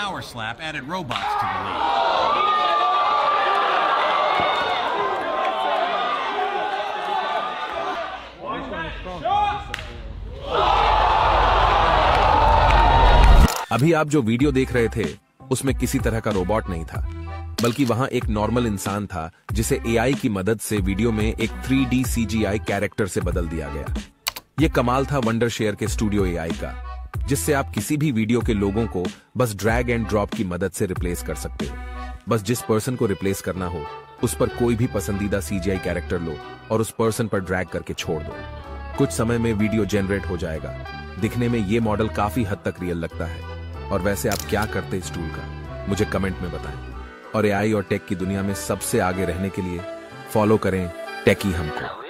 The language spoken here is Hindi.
Power Slap added robots to the league. अभी आप जो वीडियो देख रहे थे, उसमें किसी तरह का रोबोट नहीं था, बल्कि वहाँ एक नॉर्मल इंसान था, जिसे एआई की मदद से वीडियो में एक 3D CGI कैरेक्टर से बदल दिया गया ये कमाल था वंडर शेयर के स्टूडियो एआई का जिससे आप किसी भी वीडियो के लोगों को बस ड्रैग एंड ड्रॉप की मदद से रिप्लेस कर सकते हो। बस जिस पर्सन को रिप्लेस करना हो, उस पर कोई भी पसंदीदा सीजीआई कैरेक्टर लो और उस पर्सन पर ड्रैग करके छोड़ दो। कुछ समय में वीडियो जनरेट हो जाएगा। दिखने में ये मॉडल काफ़ी हद तक रियल लगता है। और वैसे आप क्या करते इस टूल का? मुझे कमेंट में बताएँ। और एआई और टेक की दुनिया में सबसे आगे रहने के लिए फॉलो करें टेकी हमको।